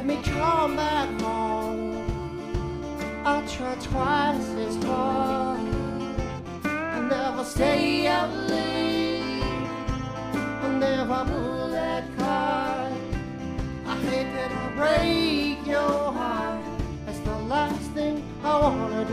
let me come back home. I try twice as hard. I'll never stay out late. I never pull that card. I hate that I break your heart. That's the last thing I wanna do.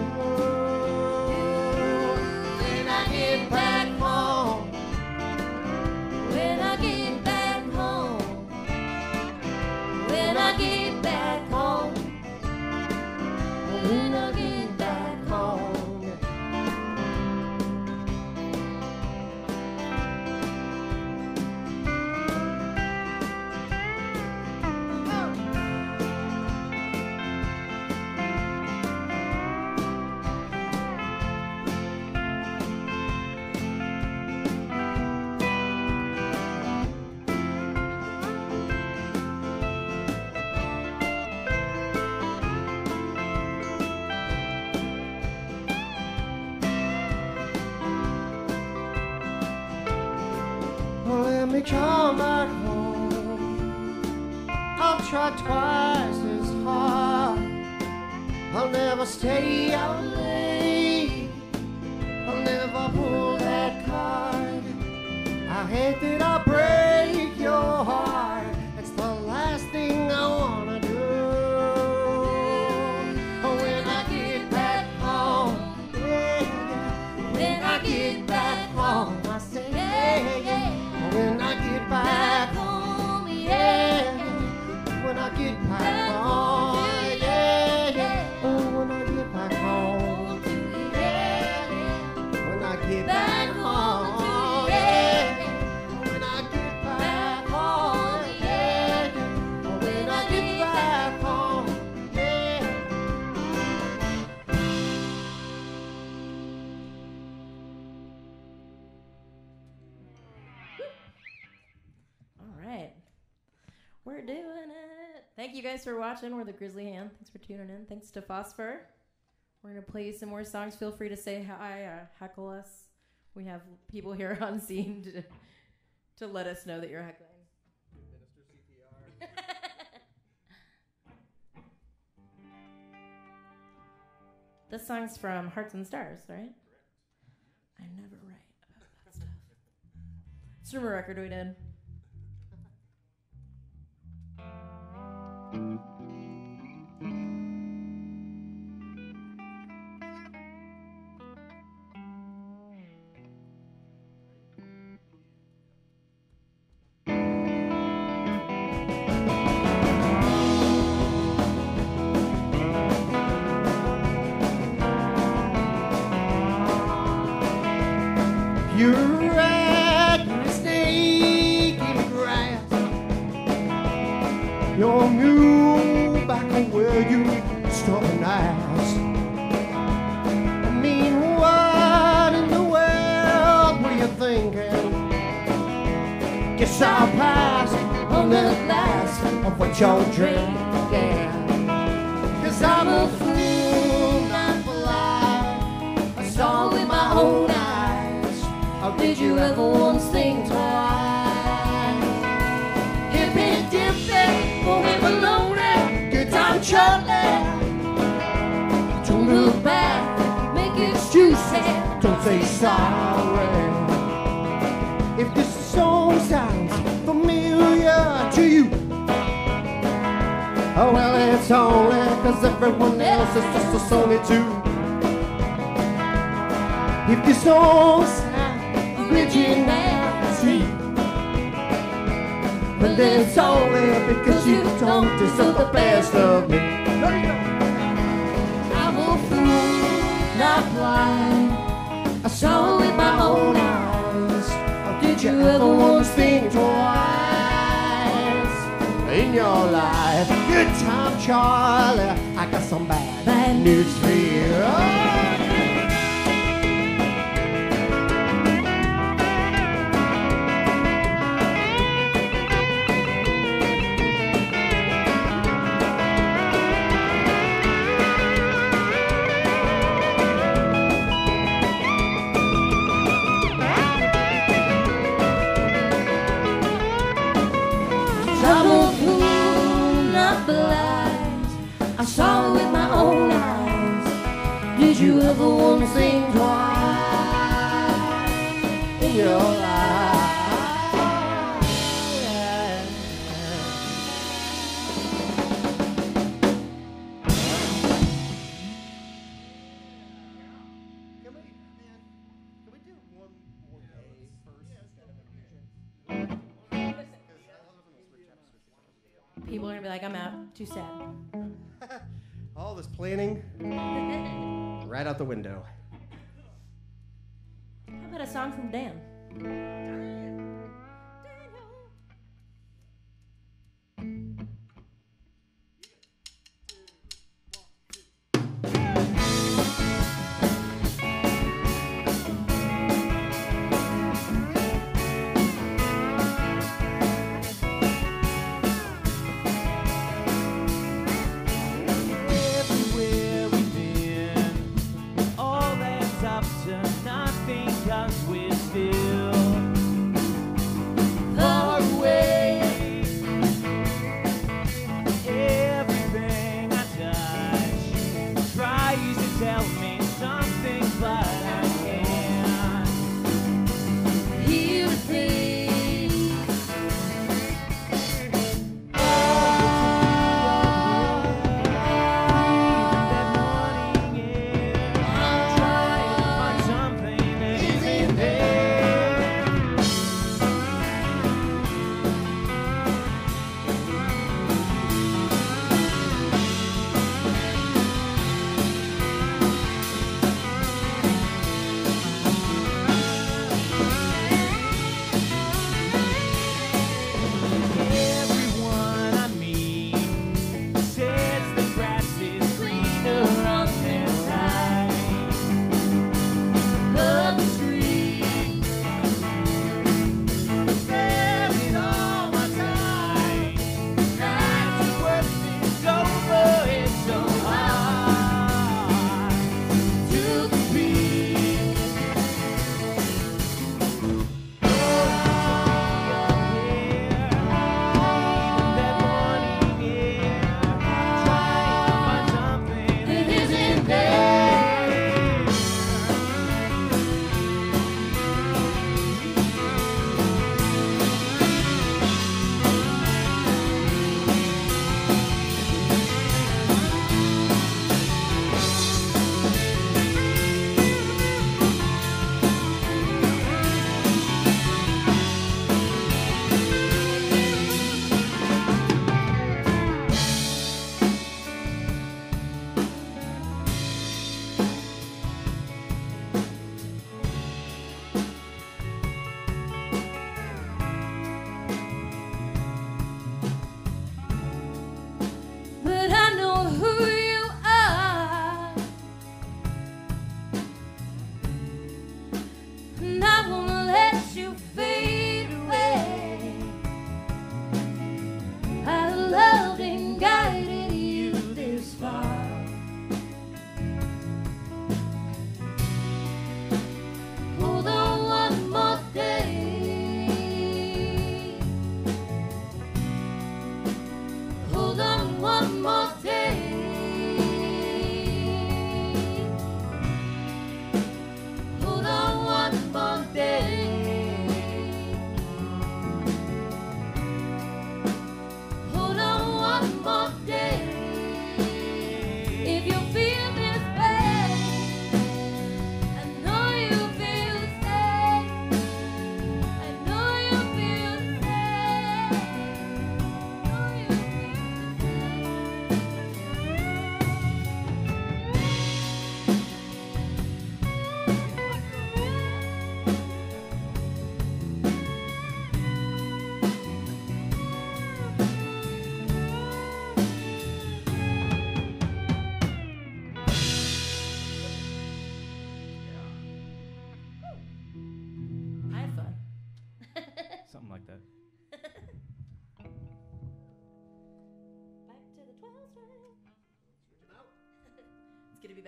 Thank you guys for watching. We're the Grisly Hand. Thanks for tuning in. Thanks to Phosphor. We're gonna play you some more songs. Feel free to say hi, uh, heckle us. We have people here on scene to, to let us know that you're heckling. This song's from Hearts and Stars, right? Correct. I'm never right about that stuff. it's from a record we did. You're back on where you and ask. I mean, what in the world were you thinking? Guess I'll pass on the last of what you're drinking. Cause I'm a fool, not blind. I saw with my own eyes. How did you ever once think twice? Charlie. Don't look back, make excuses. Don't say sorry. If this song sounds familiar to you, oh well, it's only cause everyone else is just a Sony too. If this song sounds originality, well, it's only because you don't deserve the best of me. I'm a fool, not blind. I saw with my own eyes. Or did you ever once think twice in your life? Good time, Charlie. I got some bad, Bad news for you. Ever want to think twice in your life? Can we, man, can we do one more day first? People are gonna be like, I'm out. Too sad. All this planning, right out the window. Song from Dan?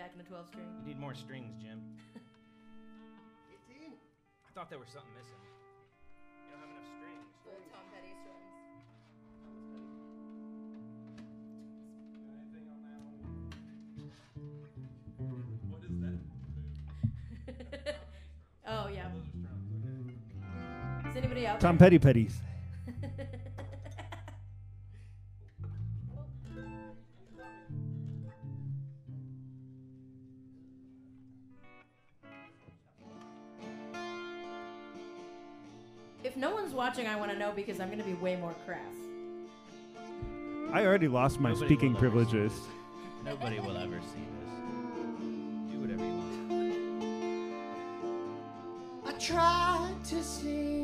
back in the 12 string. You need more strings, Jim. 18. I thought there was something missing. You don't have enough strings. Old Tom Petty strings. What is that? oh yeah. Is anybody out? Tom? Petty Petties. because I'm going to be way more crass. I already lost my Nobody speaking privileges. Nobody will ever see this. Do whatever you want. I tried to see.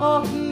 of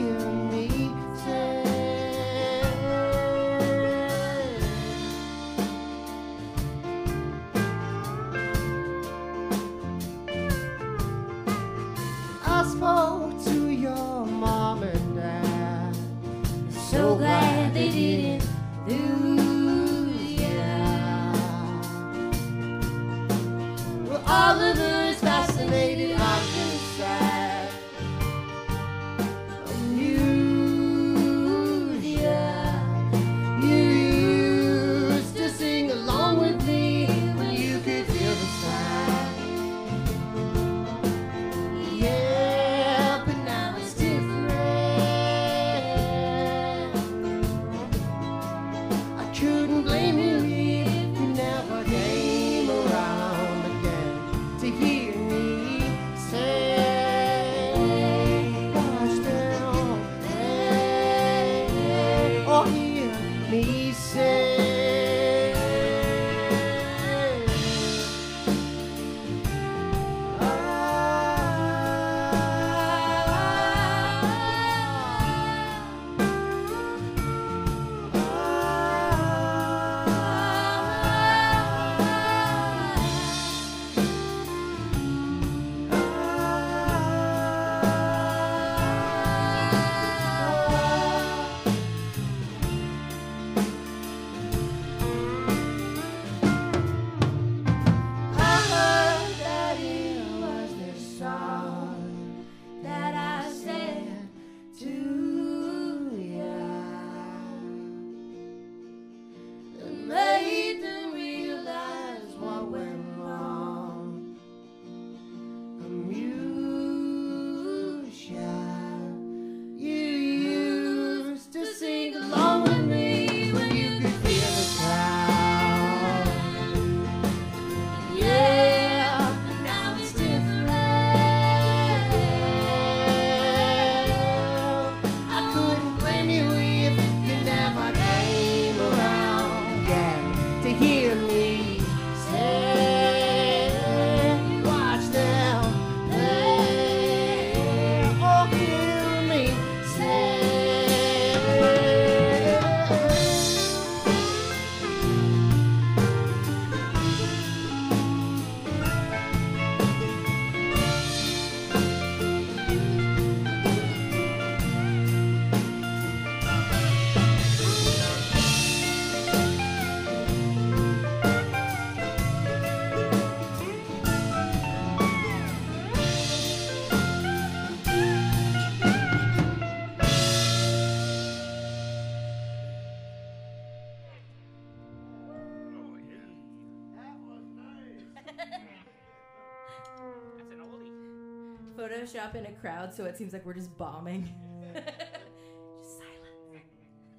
Up in a crowd, so it seems like we're just bombing. just silence.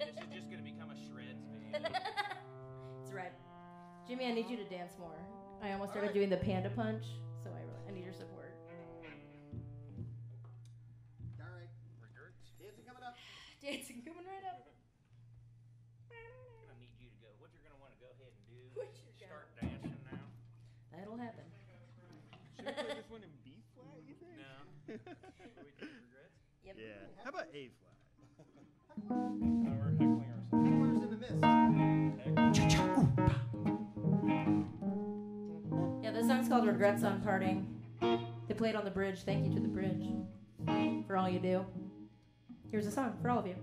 this is just gonna become a shreds video. That's right. Jimmy, I need you to dance more. I almost started right. doing the panda punch, so I, really, I need your support. All right. Regert. Dancing coming up. Dancing coming right up. I need you to go. What you're gonna want to go ahead and do? Start dancing now. That'll happen. Yep. Yeah. Mm-hmm. How about A flat? We're heckling ourselves. Hecklers in the mist. Yeah, this song's called Regrets on Parting. They played on the bridge. Thank you to the bridge for all you do. Here's a song for all of you.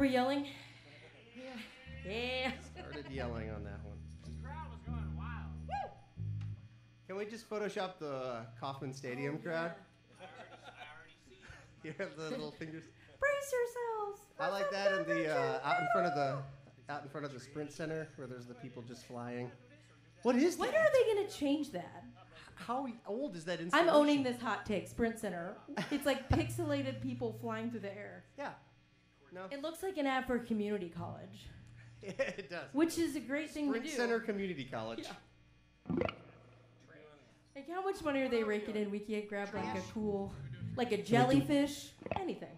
Remember yelling? Yeah. Yeah. Started yelling on that one. The crowd was going wild. Can we just Photoshop the Kaufman Kauffman Stadium oh, crowd? Here, you have the little fingers. Brace yourselves. I like that in the uh, out in front of the out in front of the Sprint Center where there's the people just flying. What is that? When are they going to change that? How old is that installation? I'm owning this hot take, Sprint Center. It's like pixelated people flying through the air. Yeah, no. It looks like an ad for a community college, it does. which is a great thing Sprint to do. Center Community College. Yeah. Like how much money are they raking in? We can't grab like a cool, like a jellyfish, anything.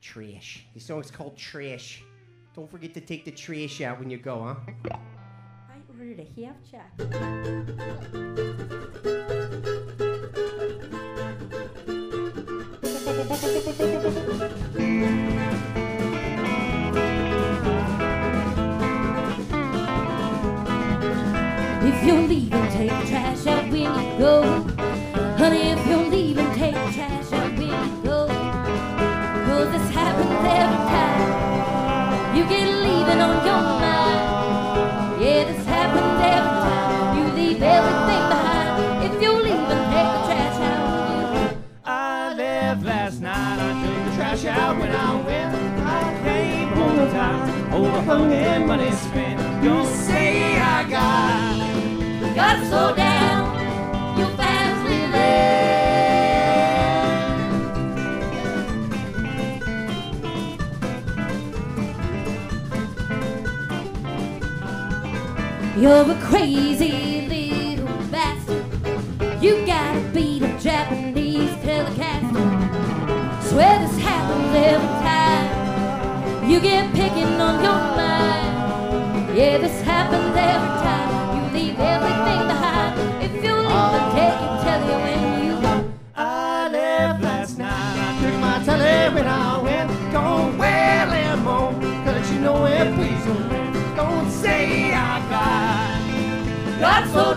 Trash. This song's called Trash. Don't forget to take the trash out when you go, huh? I ordered a half check. If you're leaving, take the trash out when you go. Honey, if you're leaving, take the trash out when you go. Cause this happens every time. You get leaving on your mind. Yeah, this happens every time. You leave everything behind. If you're leaving, take the trash out when you go. I left last night. I took the trash out when I went. I came home time. Overhung and money spent. Don't say I got. Gotta slow down. Your family's leaving. You're a crazy little bastard. You gotta beat a Japanese telecaster. Swear this happens every time. You get picking on your mind. Yeah, this happens every time. Leave everything behind. If you leave, I take it, tell you when you go. I left last night. I took my telly when I went. Don't wear lemon, cause you know it please don't say I got. God, slow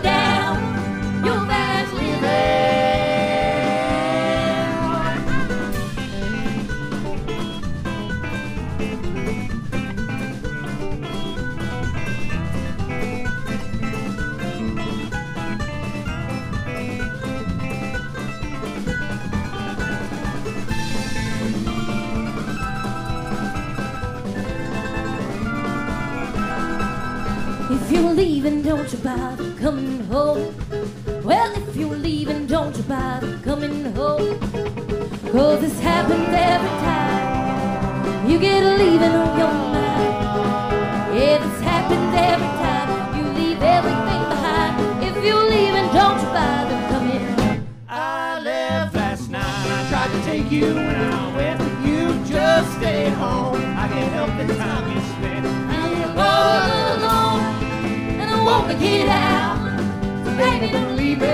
don't you bother coming home. Well, if you're leaving, don't you bother coming home. Cause this happens every time. You get a leaving on your mind. Yeah, this happens every time. You leave everything behind. If you're leaving, don't you bother coming home. I left last night. I tried to take you when I went. You just stayed home. I can't help the time you spent. All alone, and I want to get out. So baby, don't leave me.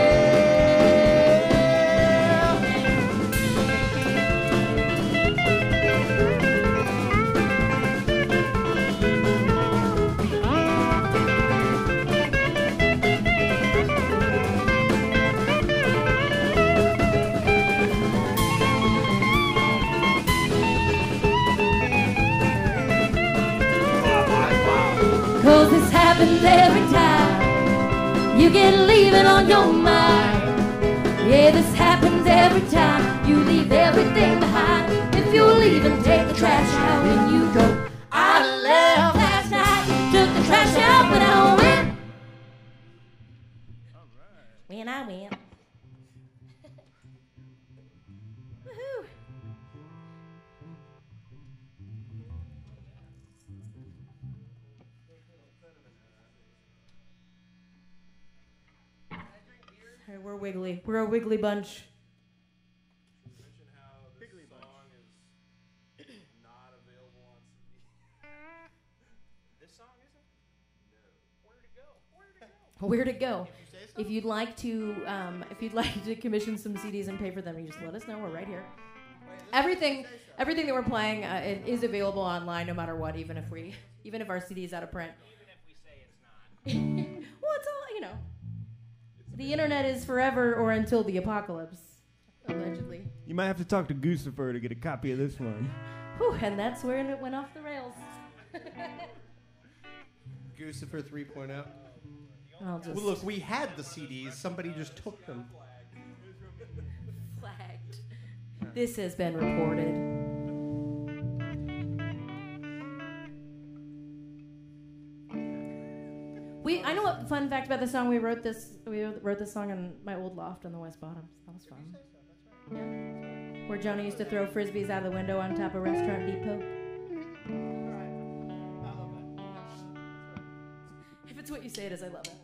Oh, Cause this happens every. You get leaving on your mind. Yeah, this happens every time. You leave everything behind. If you're leaving, take the trash out when you go. I left last night. Took the trash out when I went. When I went. Wiggly. We're a wiggly bunch. Where'd it go? If you'd like to, um, if you'd like to commission some CDs and pay for them, you just let us know. We're right here. Everything, everything that we're playing uh, available online, no matter what. Even if we, even if our CD is out of print. Even if we say it's not. The internet is forever or until the apocalypse, allegedly. You might have to talk to Guccifer to get a copy of this one. Whew, and that's where it went off the rails. Guccifer 3.0. Well, look, we had the CDs. Somebody just took them. Flagged. This has been reported. fun fact about the song: we wrote this we wrote this song in my old loft on the West Bottoms. That was fun. Yeah. Where Jonah used to throw frisbees out of the window on top of Restaurant Depot. If it's what you say it is, I love it.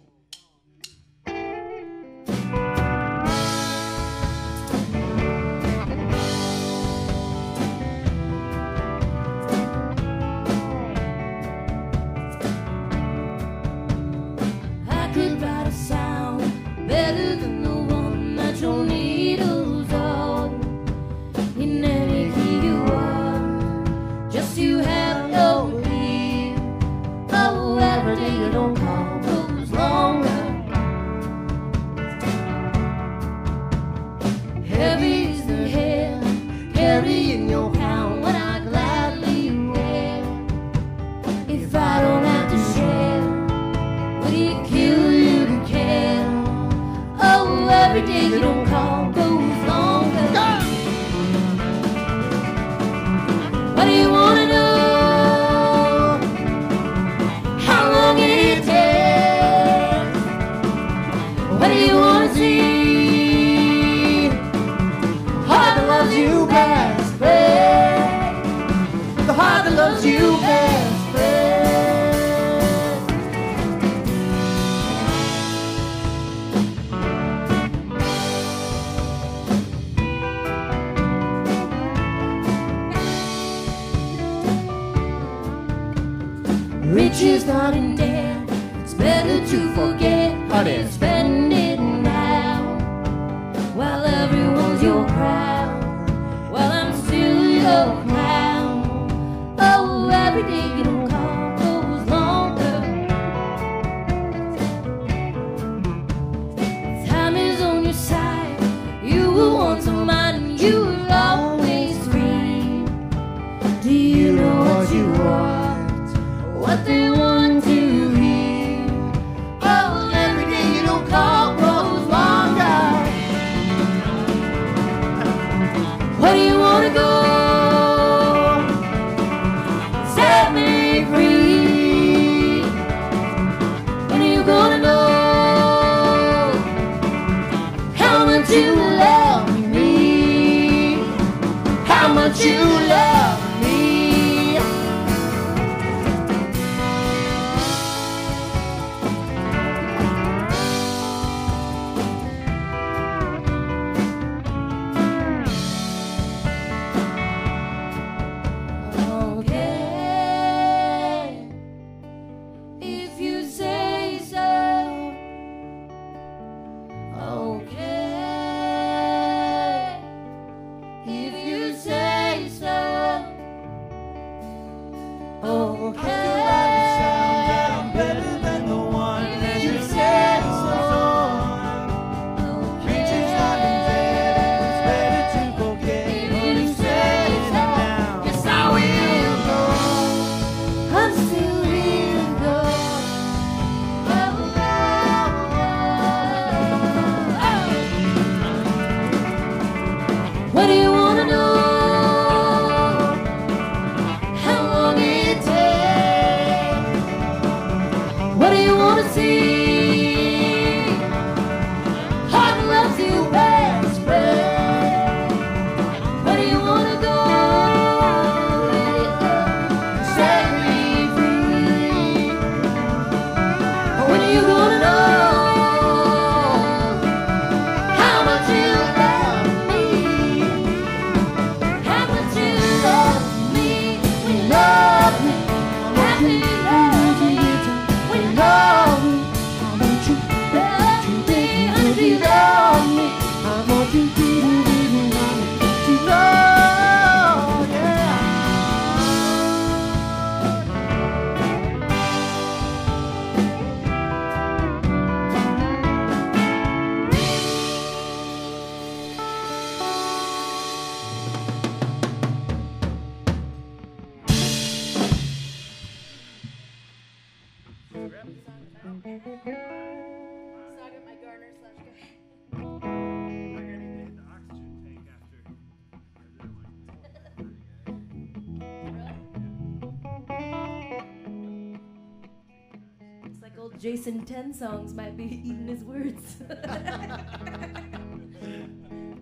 Jason 10 songs might be eating his words.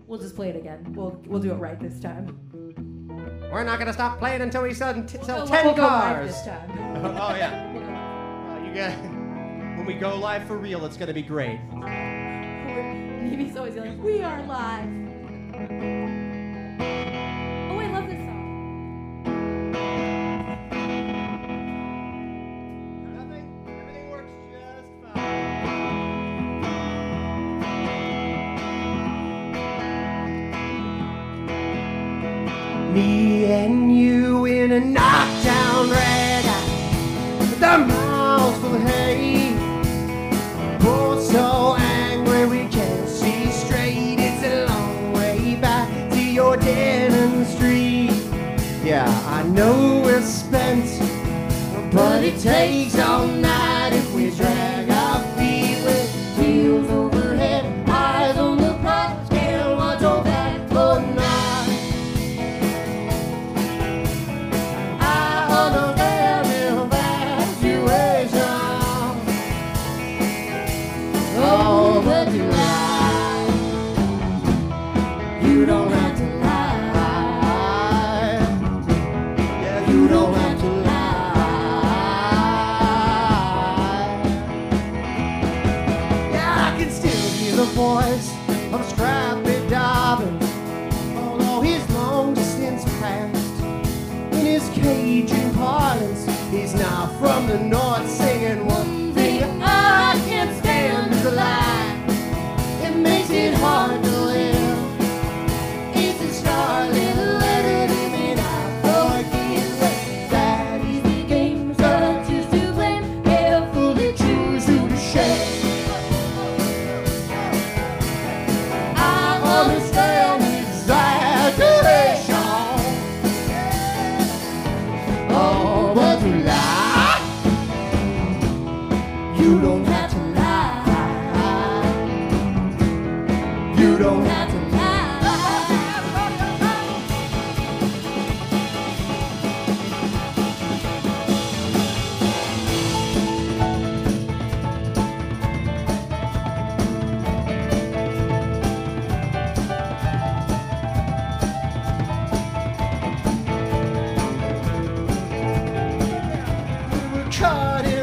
we'll just play it again. We'll, we'll do it right this time. We're not gonna stop playing until we sell, t- We'll go- ten we'll go live cars. this time. oh yeah. Uh, you got. When we go live for real, it's gonna be great. Maybe's always yelling, We are live. The north, We were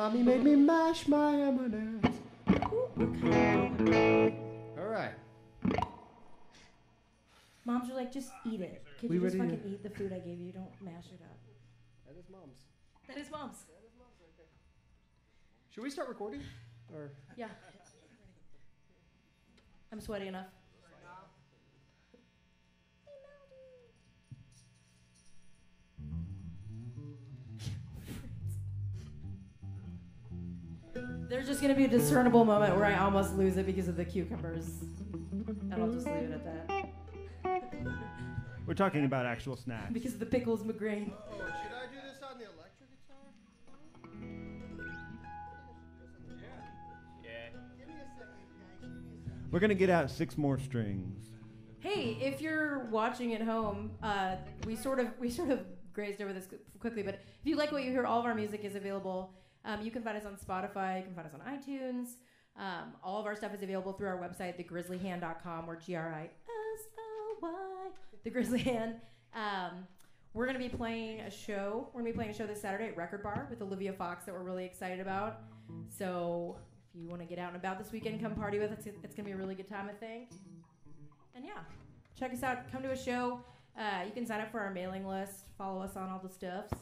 Mommy made me mash my M&Ms. All right. Moms are like, just eat it. Could We you just ready to- fucking eat the food I gave you? Don't mash it up. That is mom's. That is mom's. Should we start recording? Or Yeah. I'm sweaty enough. There's just gonna be a discernible moment where I almost lose it because of the cucumbers. And I'll just leave it at that. We're talking about actual snacks. Because of the pickles McGrain. Oh, should I do this on the electric guitar? Give me a second, guys. Give me a second. We're gonna get out six more strings. Hey, if you're watching at home, uh, we sort of we sort of grazed over this quickly, but if you like what you hear, all of our music is available Um, you can find us on Spotify. You can find us on iTunes. Um, all of our stuff is available through our website, thegrislyhand.com, or G R I S L Y, the Grisly Hand. Um, we're going to be playing a show. We're going to be playing a show this Saturday at Record Bar with Olivia Fox that we're really excited about. So if you want to get out and about this weekend, come party with us. It's, it's going to be a really good time, I think. And yeah, check us out. Come to a show. Uh, you can sign up for our mailing list. Follow us on all the stuffs,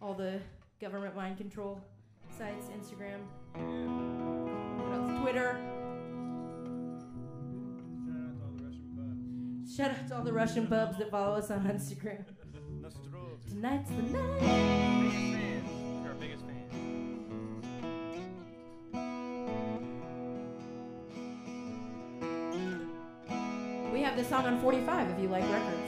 all the government mind control sites, Instagram. What else? Twitter. Shout out to all the Russian pubs that follow us on Instagram. Tonight's the night. You're our biggest fans. We have this song on 45 if you like records.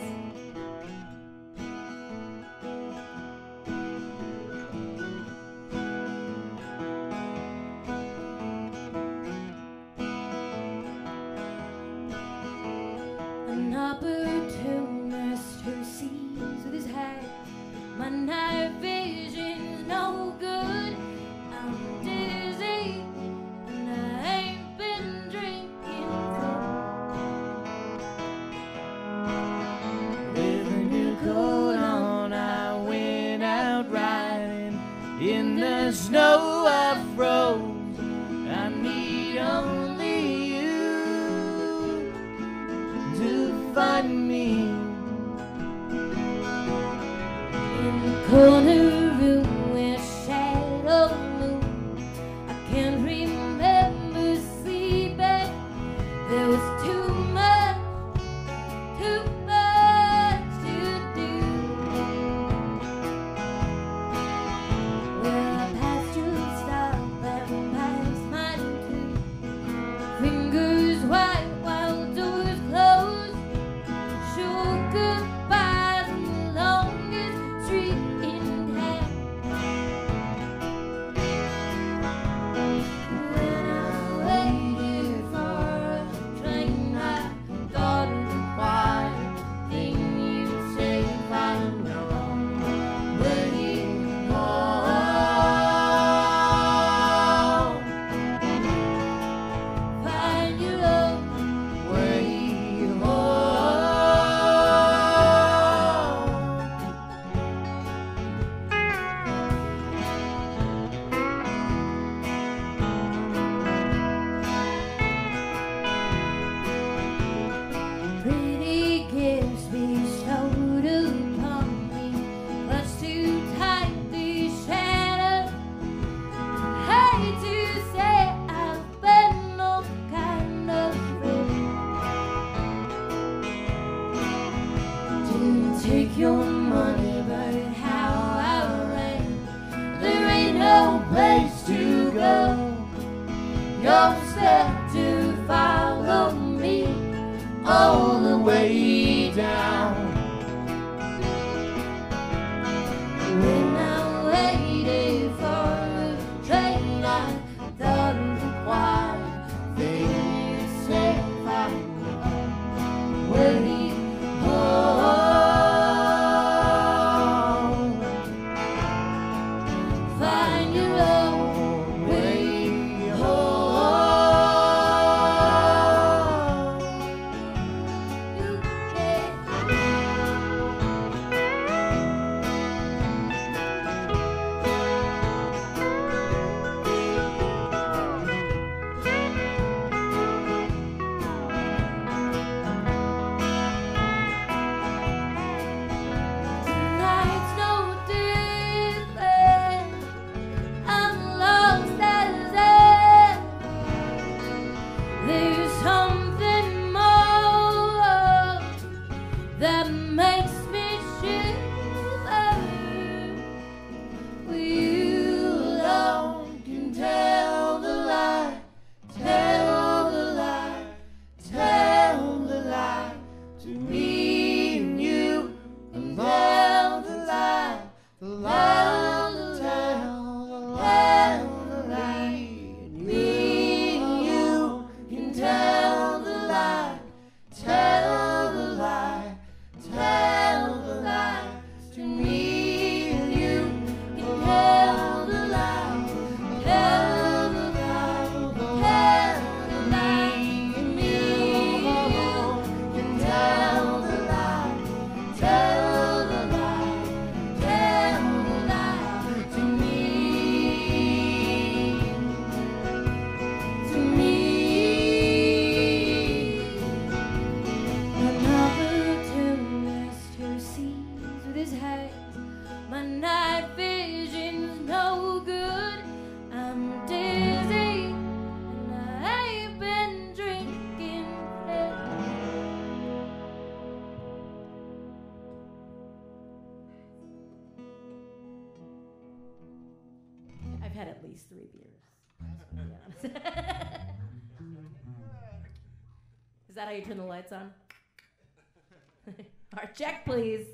Check, please.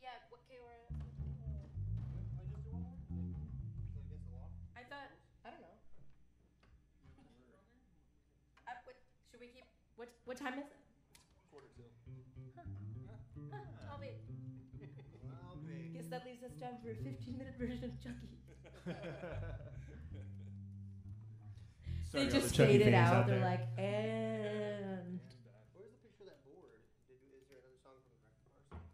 Yeah, what okay, I thought I don't know. Uh, what, should we keep what what time is it? Quarter till. Huh, I'll be. Guess that leaves us time for a 15 minute version of Chucky. Sorry, they all the just Chucky faded fans out. out They're like, and Where's the picture of that board? Did, is there another song from the record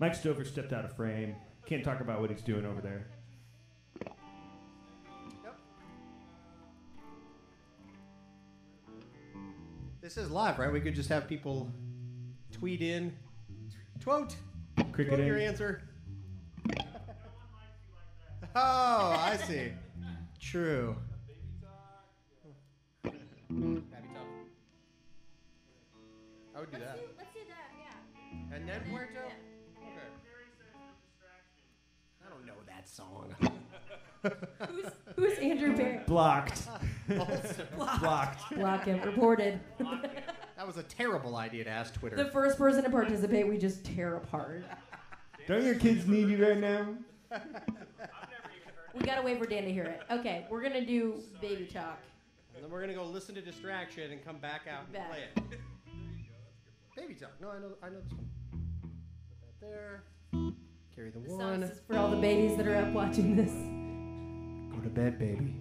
Mike Stover stepped out of frame. Can't talk about what he's doing over there. This is live, right? We could just have people tweet in. Twote. Cricketing. Quote your answer. oh, I see. True. Baby talk. I would do that. let's do that. Yeah. And then Puerto? Okay. I don't know that song. Who's who's Andrew Barrett? Blocked. Blocked. Blocked. Block him. Reported. That was a terrible idea to ask Twitter. the first person to participate, we just tear apart. Don't your kids need you right now? We gotta wait for Dan to hear it. Okay, we're gonna do baby talk. and then we're gonna go listen to Distraction and come back out and Back. play it. Baby talk. No, I know. I know this one. Put that there. Carry the This one. song's just for all the babies that are up watching this. Go to bed, baby.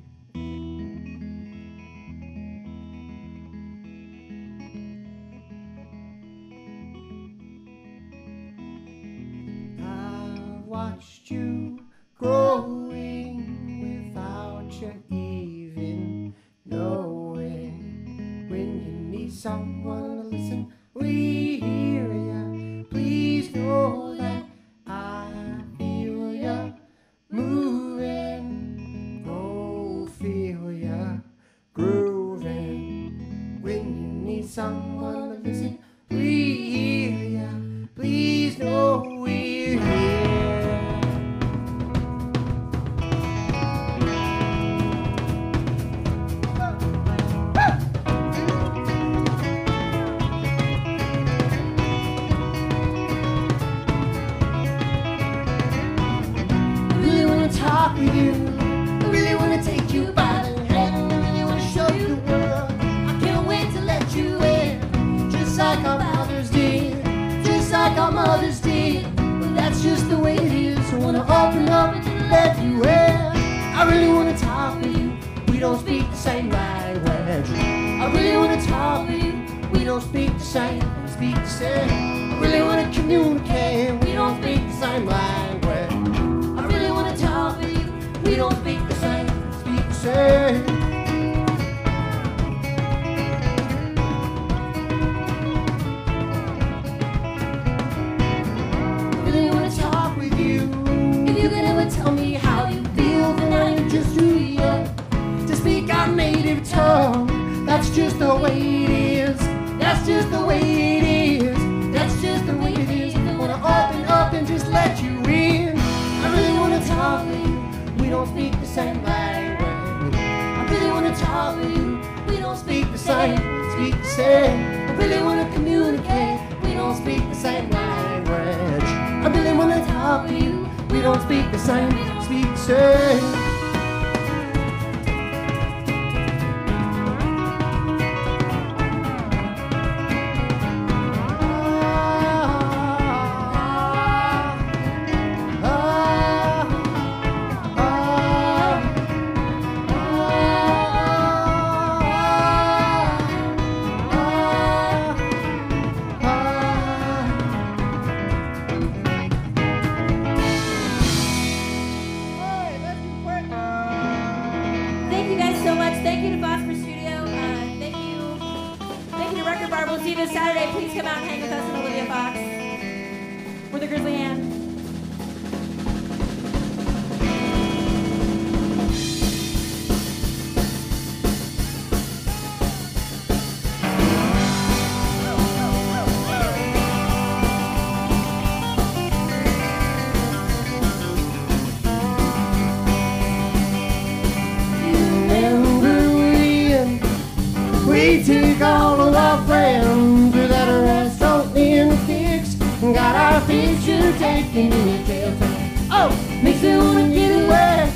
Speaking in a jail town. Oh, makes me wanna get away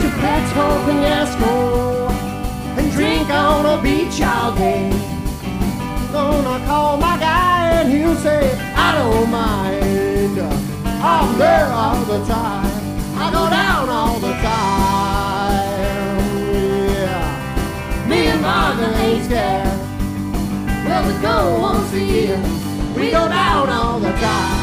to Plattsburgh, Penasco and drink on a beach all day. Gonna call my guy and he'll say, I don't mind. I'm there all the time. I go down all the time. Me and Martha ain't scared. Well, we go once a year. We go down all the time.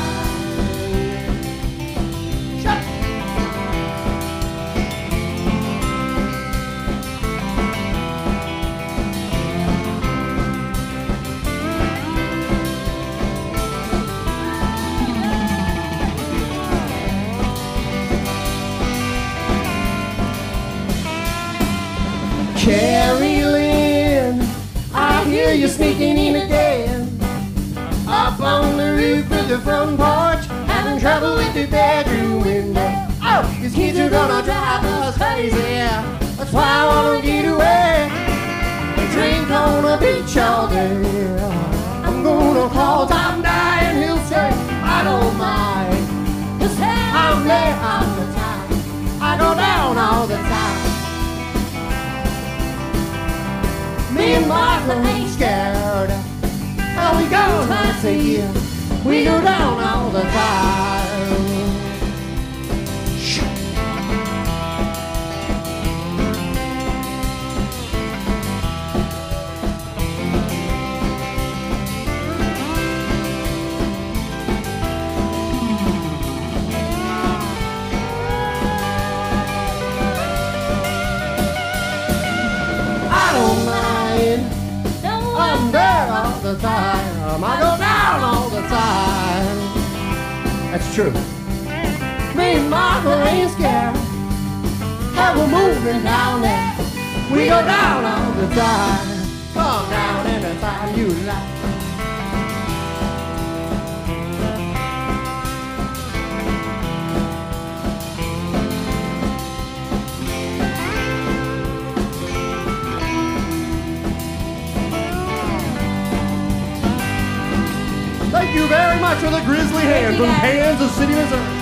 The front porch, having trouble with the bedroom window. Oh, these kids are gonna drive us crazy. That's why I wanna get away and drink on the beach all day. I'm gonna call Tom Dye and he'll say, I don't mind. Cause I'm there all the time. I go down all the time. Me and Martha ain't scared. How we go once a year. We go down all the time. I don't mind. I'm there all the time. True. Me and Martha ain't scared. How we're moving down there. We go down all the time. Come down anytime you like. You very much for the Grisly Hand from guys. Kansas City, Missouri.